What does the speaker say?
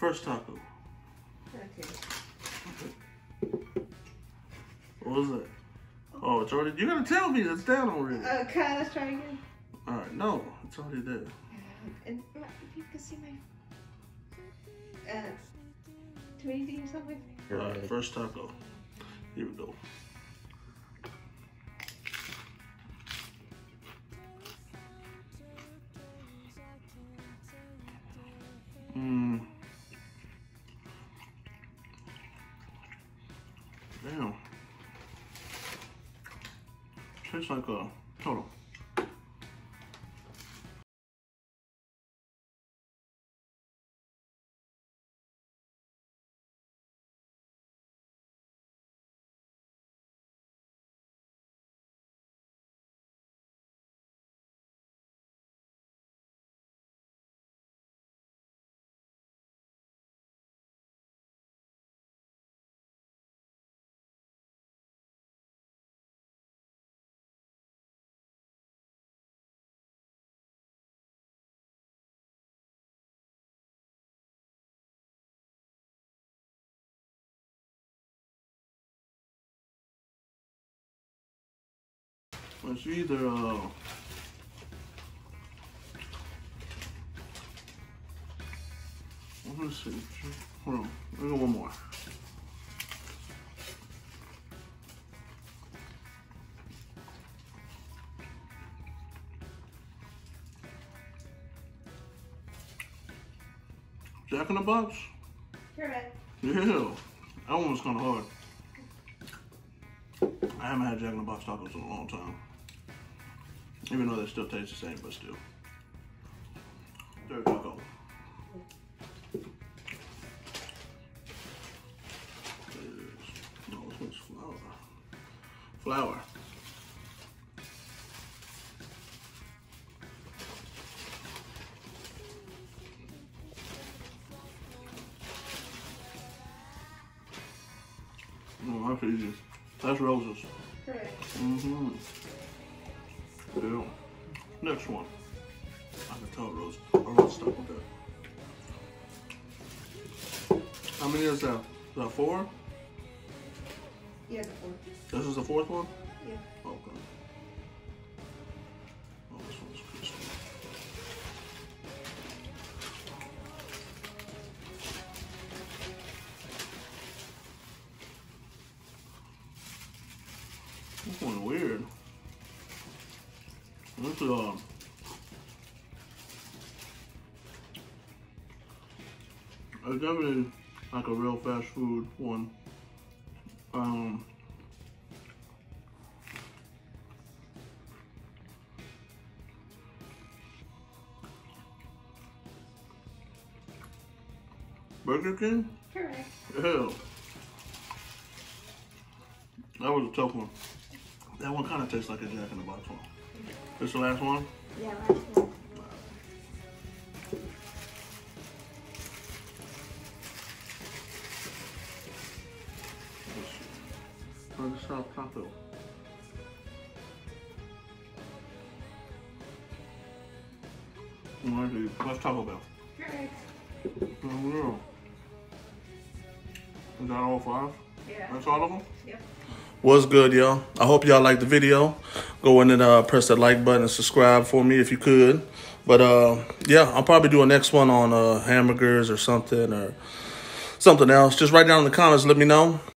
First taco. Okay. What was that? Oh, it's already. You gotta tell me it's down already. Okay, let's try again. All right, no, it's already there. And uh, if you can see my. Uh, do we need to use something? All right, first taco. Here we go. Tastes like a. Hold It's either uh let me see. Hold on. Let me go one more. Jack in the Box? Correct. Yeah. That one was kind of hard. I haven't had Jack in the Box tacos in a long time. Even though they still taste the same, but still. Third taco. No, this one's flour. Flour. Oh, that's easy. That's Rosa's. Correct. Mm-hmm. Yeah. Next one. I can tell Rose. I Rose stuck with that. How many is that? Is that four? Yeah, the fourth. This is the fourth one? Yeah. Oh, okay. Oh, this one's crispy. This one's weird. This is um. It's definitely like a real fast food one. Um. Burger King? Correct. Hell. That was a tough one. That one kind of tastes like a Jack in the Box one. This the last one? Yeah, last one. Burger South Taco. Let's Taco Bell. Correct. Oh, yeah. Is that all five? Yeah. That's all of them? Yeah. What's good, y'all? I hope y'all liked the video. Go in and uh, press that like button and subscribe for me if you could. But uh, yeah, I'll probably do a next one on uh, hamburgers or something or something else. Just write down in the comments. Let me know.